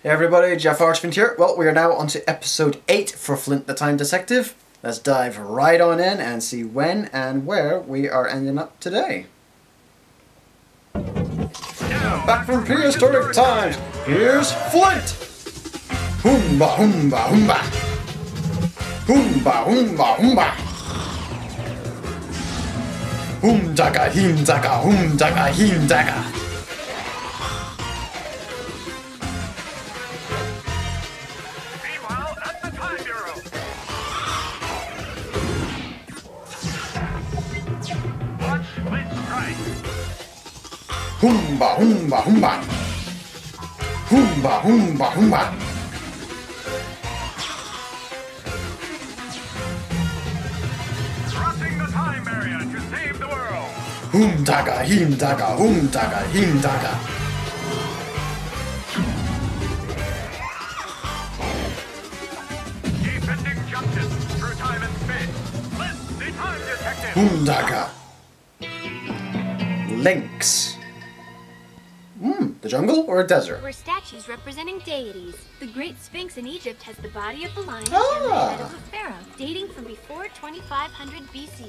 Hey everybody, Jaffa Archfiend here. Well, we are now on to episode 8 for Flint the Time Detective. Let's dive right on in and see when and where we are ending up today. Back from prehistoric times, here's Flint! Hoomba, hoomba, hoomba! Hoomba, hoomba, hoomba! Hoom daga, heem daga, Hoomba, hoomba, hoomba! Hoomba, hoomba, hoomba! Crossing the time barrier to save the world. Hoom daga, heem daga, hoom daga, heem daga! Defending justice through time and space. Flint, the Time Detective. Hoom daga! Lynx. The jungle or a desert? Were statues representing deities. The Great Sphinx in Egypt has the body of the lion and Ah. the head of a pharaoh, dating from before 2500 BC.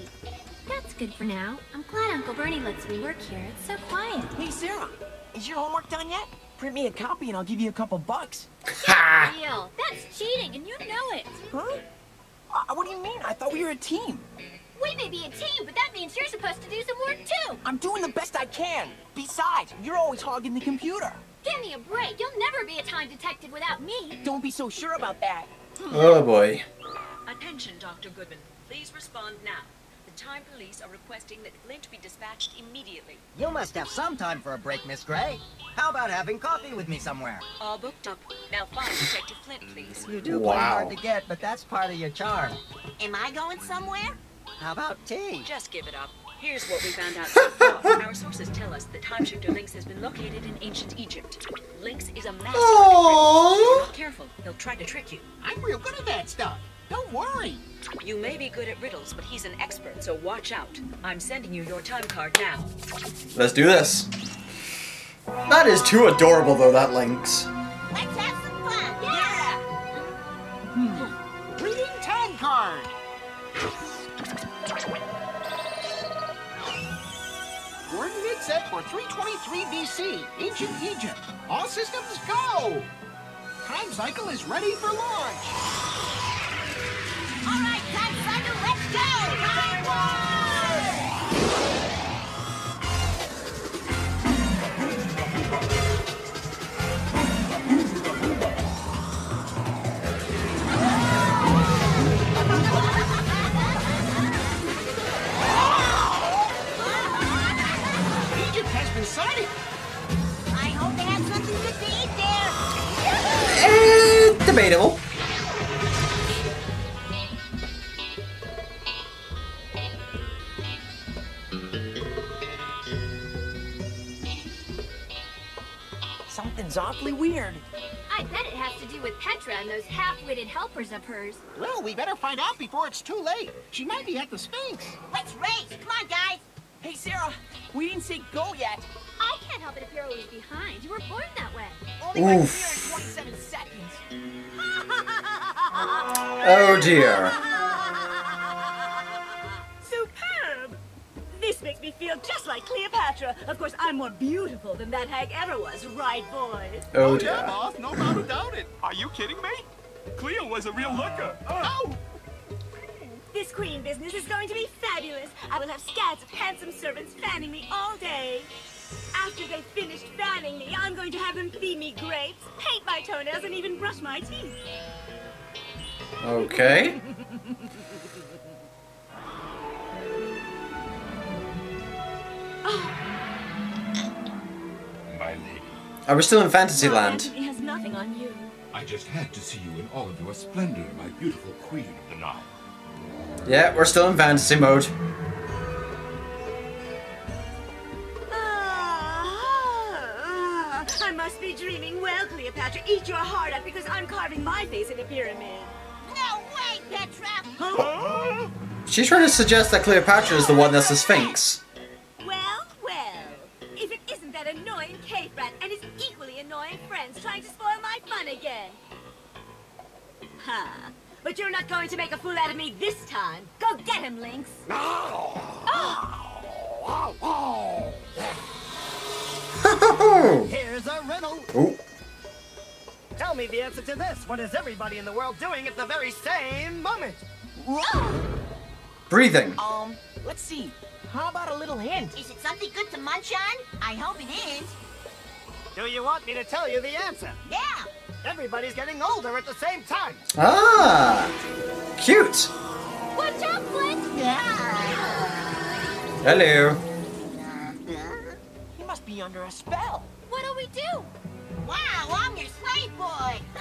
That's good for now. I'm glad Uncle Bernie lets me work here. It's so quiet. Hey, Sarah, is your homework done yet? Print me a copy and I'll give you a couple bucks. Ha! Real. That's cheating, and you know it. Huh? Uh, what do you mean? I thought we were a team. We may be a team, but that means you're supposed to do some work too. I'm doing the best I can. Besides, you're always hogging the computer. Give me a break. You'll never be a time detective without me. Don't be so sure about that. Oh boy. Attention, Dr. Goodman. Please respond now. The Time Police are requesting that Flint be dispatched immediately. You must have some time for a break, Miss Gray. How about having coffee with me somewhere? All booked up. Now find Detective Flint, please. You do Wow. play hard to get, but that's part of your charm. Am I going somewhere? How about tea? Just give it up. Here's what we found out so far. Our sources tell us that time shifter Lynx has been located in ancient Egypt. Lynx is a master. at riddles. Be careful, he'll try to trick you. I'm real good at that stuff. Don't worry. You may be good at riddles, but he's an expert, so watch out. I'm sending you your time card now. Let's do this. That is too adorable though, that Lynx. Let's have some fun. Yeah. Hmm. Reading time card. Coordinates set for 323 BC, ancient Egypt. All systems go. Time cycle is ready for launch. Has been sighted. I hope they have something good to eat there. Eh, debatable. Something's awfully weird. I bet it has to do with Petra and those half-witted helpers of hers. Well, we better find out before it's too late. She might be at the Sphinx. Let's race. Come on, guys. Hey, Sarah, we didn't say go yet. I can't help it if you're always behind. You were born that way. Only right Oof. here in 27 seconds. Oh dear. Superb! This makes me feel just like Cleopatra. Of course, I'm more beautiful than that hag ever was, right, boys? Oh yeah, dear. boss. No doubt about it. Are you kidding me? Cleo was a real looker. Oh. oh. This queen business is going to be fabulous. I will have scads of handsome servants fanning me all day. After they've finished fanning me, I'm going to have them feed me grapes, paint my toenails, and even brush my teeth. Okay. My lady, Are we still in Now, Fantasyland? Antony has nothing on you. I just had to see you in all of your splendor, my beautiful queen of the Nile. Yeah, we're still in fantasy mode. Dreaming. Well, Cleopatra, eat your heart out because I'm carving my face in a pyramid. No way, Petra. She's trying to suggest that Cleopatra is the one that's the Sphinx. Well, well. If it isn't that annoying cave rat and his equally annoying friends trying to spoil my fun again. Huh. But you're not going to make a fool out of me this time. Go get him, Lynx. Here's a ah! Oh, Tell me the answer to this. What is everybody in the world doing at the very same moment? breathing. Um, let's see. How about a little hint? Is it something good to munch on? I hope it is. Do you want me to tell you the answer? Yeah. Everybody's getting older at the same time. Ah, cute. Watch out, Flint! Hello. He must be under a spell. What'll we do? Wow, I'm your slave boy.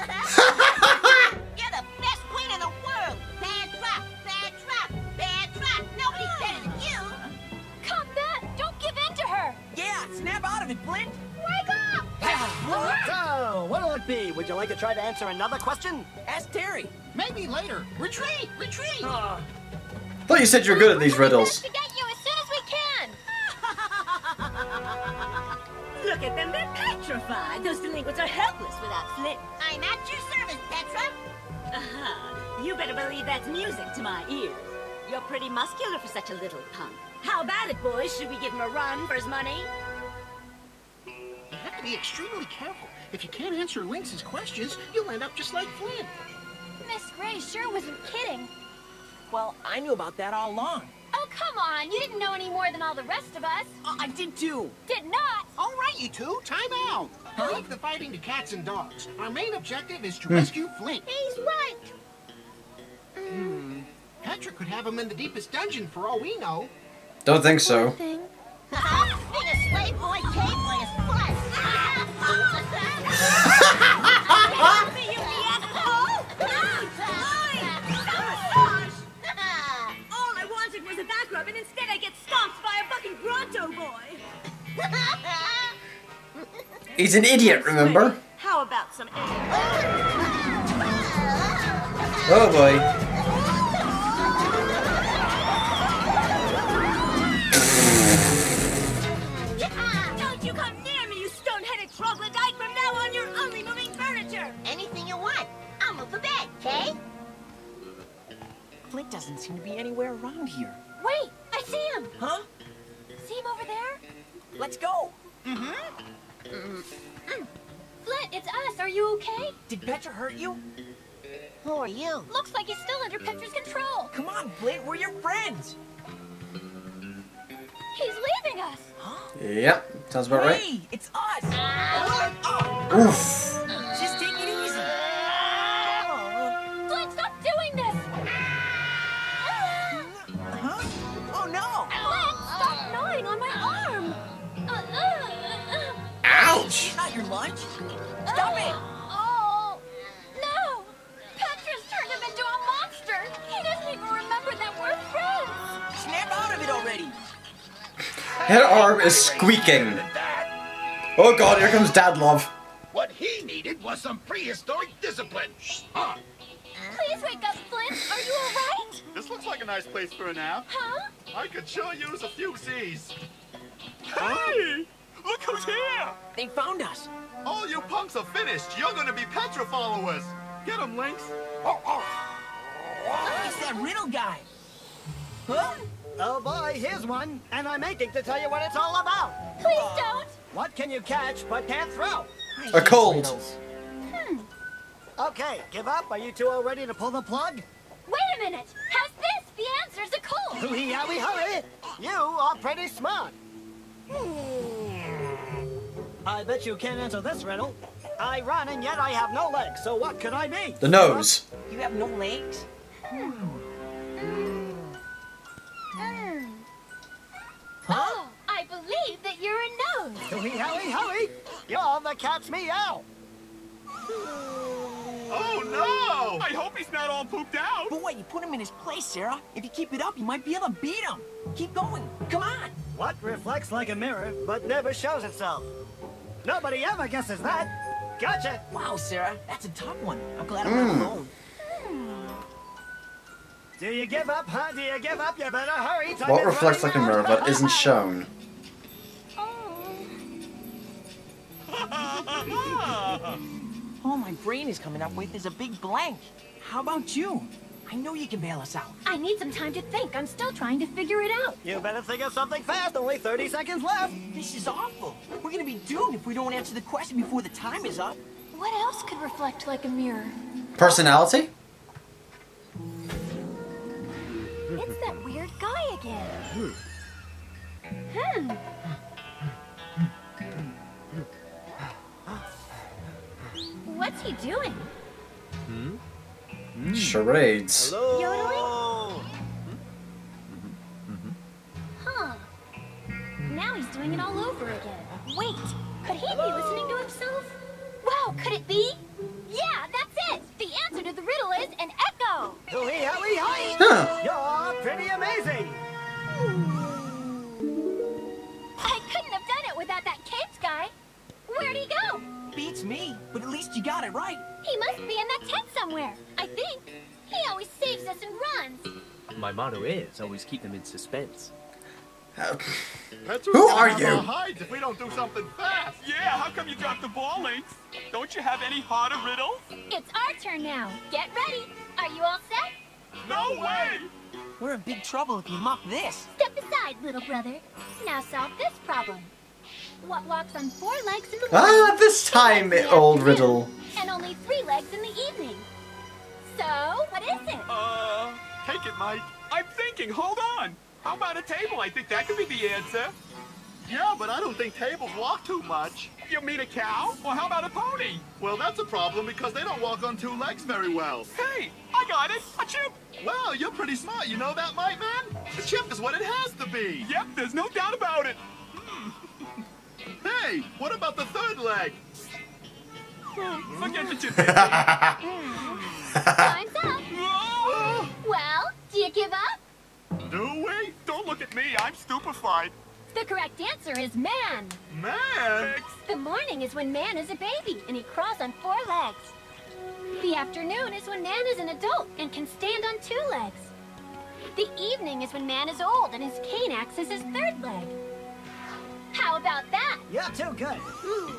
You're the best queen in the world. Bad trap, bad trap, bad trap. Nobody's better than you. Come back! Don't give in to her! Yeah, snap out of it, Flint. Wake up! So, what'll it be? Would you like to try to answer another question? Ask Terry. Maybe later. Retreat! Retreat! Uh, Thought you said you were good at these riddles. Those delinquents are helpless without Flint. I'm at your service, Petra. Uh-huh. You better believe that's music to my ears. You're pretty muscular for such a little punk. How about it, boys? Should we give him a run for his money? You have to be extremely careful. If you can't answer Lynx's questions, you'll end up just like Flint. Miss Gray sure wasn't kidding. Well, I knew about that all along. Oh, come on! You didn't know any more than all the rest of us. Uh, I did too. Did not! All right, you two, time out. Leave the fighting to cats and dogs. Our main objective is Hmm. to rescue Flint. He's right. Hmm. Petra could have him in the deepest dungeon for all we know. Don't think so. Thing. He's an idiot, remember? How about some Oh boy. Don't you come near me, you stone-headed troglodyte! From now on, you're only moving furniture! Anything you want. I'll move the bed, okay? Flint doesn't seem to be anywhere around here. Wait! I see him! Huh? See him over there? Let's go. Mm-hmm. Flint, it's us. Are you okay? Did Petra hurt you? Who are you? Looks like he's still under Petra's control. Come on, Flint, we're your friends. He's leaving us. Yep, sounds about right. Hey, it's us. Oh, Oof. It already. Her arm is squeaking. Oh god, here comes Dad Love. What he needed was some prehistoric discipline. Ah, Please wake up, Flint! Are you alright? This looks like a nice place for a nap. Huh? I could sure use a few Z's. Hey! Look who's here! They found us. All you punks are finished. You're gonna be Petra followers. Get him, Lynx. Oh, oh. oh It's that riddle guy. Huh? Oh boy, here's one. And I'm aching to tell you what it's all about. Please don't! What can you catch but can't throw? A cold. Hmm. Okay, give up. Are you two all ready to pull the plug? Wait a minute! How's this? The answer's a cold! Hooey, howie, hurry! You are pretty smart. Hmm. I bet you can't answer this riddle. I run and yet I have no legs, so what could I be? The nose. You have no legs? Oh, the cat's meow. Oh no! I hope he's not all pooped out. But wait, you put him in his place, Sarah. If you keep it up, you might be able to beat him. Keep going. Come on. What reflects like a mirror but never shows itself? Nobody ever guesses that. Gotcha. Wow, Sarah, that's a tough one. I'm glad I'm not hmm. alone. Do you give up, huh? Do you give up? You better hurry. Time What is reflects like a mirror but isn't shown? All my brain is coming up with is a big blank. How about you? I know you can bail us out. I need some time to think. I'm still trying to figure it out. You better think of something fast. Only 30 seconds left. This is awful. We're gonna be doomed if we don't answer the question before the time is up. What else could reflect like a mirror? Personality? It's that weird guy again. Hmm. What's he doing? hmm, hmm. Charades. Hello. Mm-hmm. Mm-hmm. Huh. Now he's doing it all over again. Wait, could he be listening to himself? Wow, could it be? Yeah, that's it. The answer to the riddle is an echo. Hooey, howie, hi. Huh. You're pretty amazing. I couldn't have done it without that caped guy. Where'd he go? Beats me, but at least you got it right. He must be in that tent somewhere. I think. He always saves us and runs. My motto is always keep them in suspense. Who are you? hides if we don't do something fast. Yeah, how come you dropped the ball, Lynx? Don't you have any harder riddles? It's our turn now. Get ready. Are you all set? No way! We're in big trouble if you muck this. Step aside, little brother. Now solve this problem. What walks on four legs in the Ah, this time, legs old riddle. And only three legs in the evening. So, what is it? Uh, take it, Mike. I'm thinking, hold on. How about a table? I think that could be the answer. Yeah, but I don't think tables walk too much. You mean a cow? Or how about a pony? Well, that's a problem because they don't walk on two legs very well. Hey, I got it. A chip. Well, you're pretty smart. You know that, Mike Man? The chip is what it has to be. Yep, there's no doubt about it. Hey, what about the third leg? Forget the chip. Hmm. Time's up. Well, do you give up? Do we? Don't look at me. I'm stupefied. The correct answer is man. Man! The morning is when man is a baby and he crawls on four legs. The afternoon is when man is an adult and can stand on two legs. The evening is when man is old and his cane acts as his third leg. How about that? You're too good. Hmm.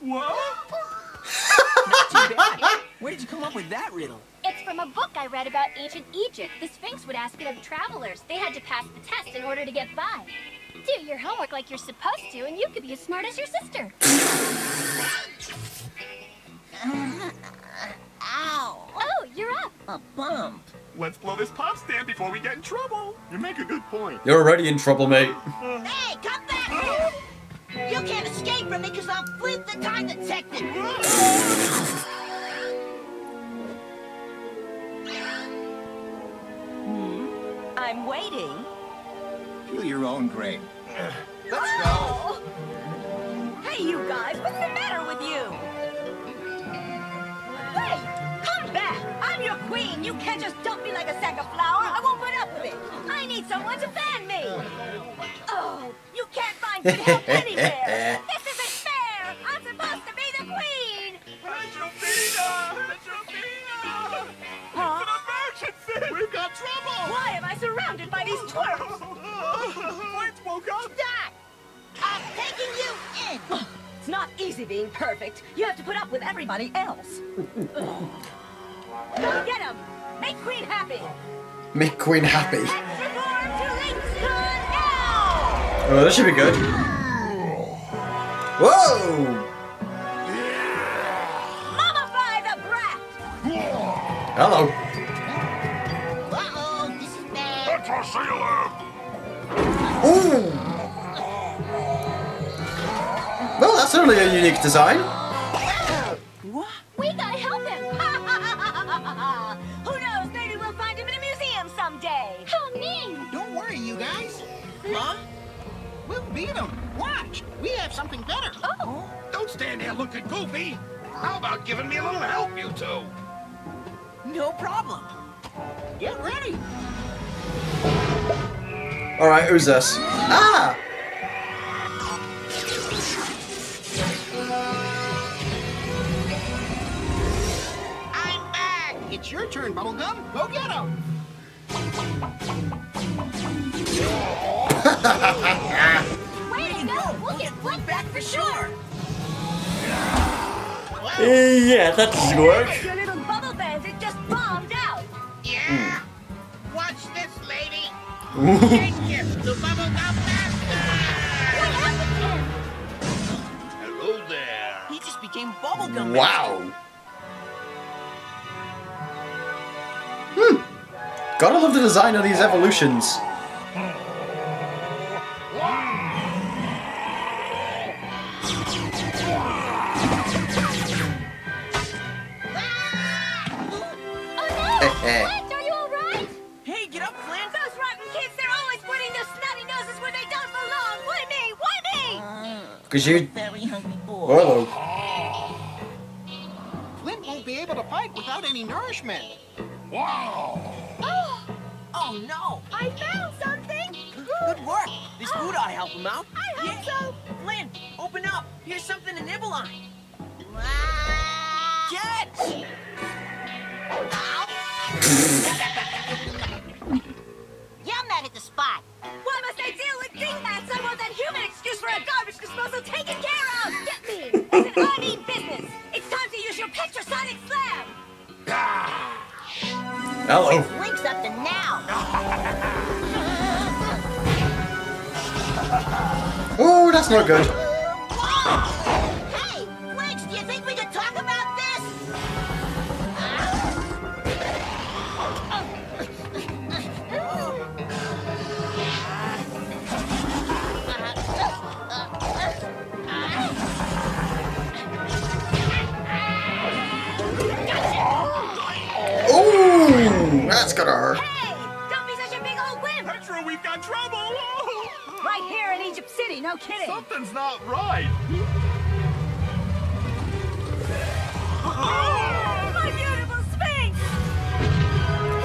What? Too bad. Where did you come up with that riddle? It's from a book I read about ancient Egypt. The Sphinx would ask it of travelers. They had to pass the test in order to get by. Do your homework like you're supposed to, and you could be as smart as your sister. Ow! Oh, you're up. A bump. Let's blow this pop stand before we get in trouble. You make a good point. You're already in trouble, mate. Hey, come back here! You can't escape from me because I'm Flint the Time Detective! hmm. I'm waiting. Peel your own grain. Let's go! Hey, you guys, what's the matter You can't just dump me like a sack of flour. I won't put up with it. I need someone to fan me. Oh, you can't find good help anywhere. This isn't fair. I'm supposed to be the queen. Petra Fina! Petrovina! Huh? Emergency! We've got trouble! Why am I surrounded by these twerps? Flint woke up. Doc! I'm taking you in! It's not easy being perfect. You have to put up with everybody else. Go get him. Make Queen happy. Make Queen happy. Let's reform to Lincoln now. Oh, that should be good. Whoa! Mummify the brat. Hello. Uh-oh, this is bad. Ooh! Well, that's certainly a unique design. Something better. Oh, Don't stand there looking goofy. How about giving me a little help, you two? No problem. Get ready. Alright, who's this? Ah! I'm back. It's your turn, Bubblegum. Go get him. way to go! We'll get Flint back for sure. Yeah, that doesn't work. Your little bubble bears, it just bombed out. Yeah. Watch this, lady. Hmm. Take it to Bubblegum Master. What happened to him? Hello there. He just became bubblegum. Wow. Hmm. Gotta love the design of these evolutions. Oh no! Eh, eh. Flint, are you alright? Hey, get up, Flint. Those rotten kids, they're always putting their snotty noses where they don't belong. Why me? Why me? Because you. Very hungry boy. Hello. Flint won't be able to fight without any nourishment. Wow. Oh, Oh no. I found something. Good work. This food ought to help him out. I hope so. Flint, open up. Here's something to nibble on. Wow. Catch! Yum that at the spot. Why must I deal with dingbats? I want that human excuse for a garbage disposal taken care of. Get me. It's an I business. It's time to use your Petrosonic Slam. Hello. Link's up to now. Oh, that's not good. That's gonna hurt. Hey, don't be such a big old wimp. Petra, we've got trouble. Right here in Egypt City, no kidding. Something's not right. Oh, my beautiful Sphinx.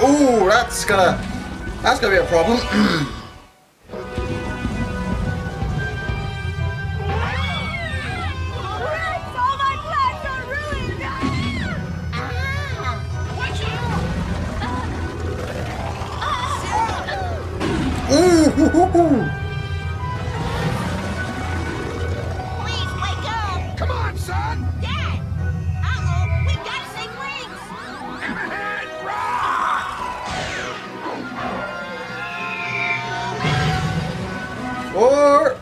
Ooh, that's gonna. That's gonna be a problem. Ooh. Please wake up. Come on, son. Dad. Uh-oh, we gotta save rock! Or.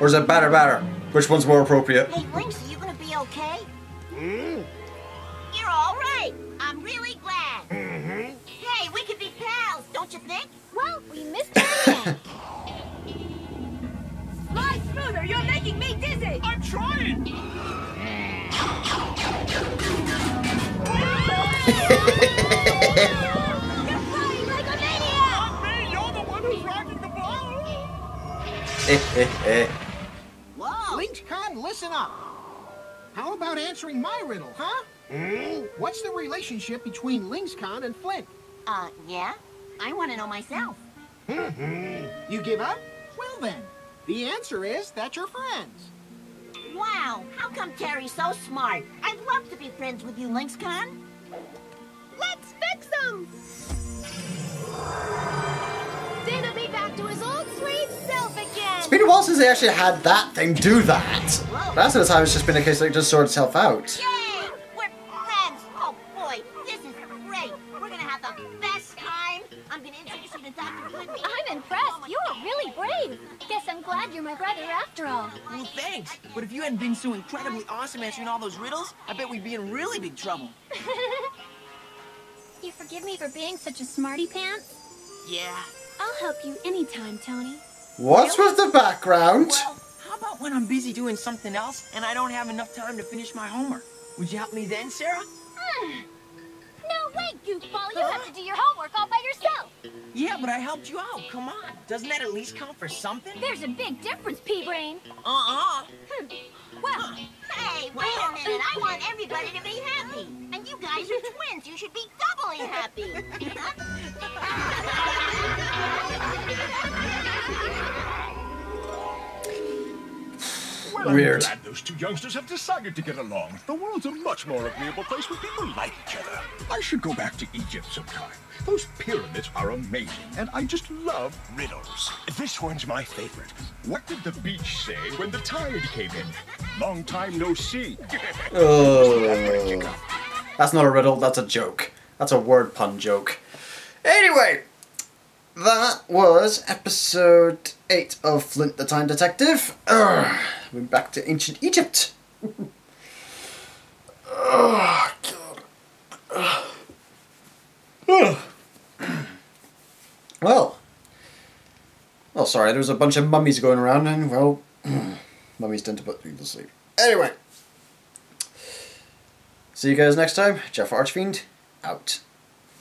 Or is it batter batter? Which one's more appropriate? Hey, Lynx, Eh, eh, eh. Whoa. Lynx Con, listen up. How about answering my riddle, huh? What's the relationship between Lynx Con and Flint? Uh, yeah? I want to know myself. You give up? Well then, the answer is that you're friends. Wow, how come Terry's so smart? I'd love to be friends with you, LynxCon. Let's fix him! Then be back to his old been a while since they actually had that thing do that. Most of the time, it's just been a case that it just sorted itself out. Yay! We're friends! Oh boy, this is great! We're gonna have the best time! I'm gonna introduce you to Dr. Goodman. I'm impressed. You were really brave. Guess I'm glad you're my brother after all. Well, thanks. But if you hadn't been so incredibly awesome answering all those riddles, I bet we'd be in really big trouble. you forgive me for being such a smarty pants? Yeah. I'll help you anytime, Tony. What's with the background? Well, how about when I'm busy doing something else and I don't have enough time to finish my homework? Would you help me then, Sarah? Hmm. No way, goofball. You have to do your homework all by yourself. Yeah, but I helped you out. Come on. Doesn't that at least count for something? There's a big difference, P-Brain. Uh-uh. Hmm. Well, Hey, wait a minute! I want everybody to be happy! And guys are twins! You should be doubly happy! Well, Weird. I'm glad those those two youngsters have decided to get along. The world's a much more agreeable place when people like each other. I should go back to Egypt sometime. Those pyramids are amazing, and I just love riddles. This one's my favorite. What did the beach say when the tide came in? Long time no see. Oh. That's not a riddle, that's a joke. That's a word pun joke. Anyway, that was episode 8 of Flint the Time Detective. Urgh. We're back to ancient Egypt. oh, God. Ugh. well, oh, sorry, there was a bunch of mummies going around, and well, mummies tend to put people to sleep. Anyway, see you guys next time. Jaffa Archfiend, out.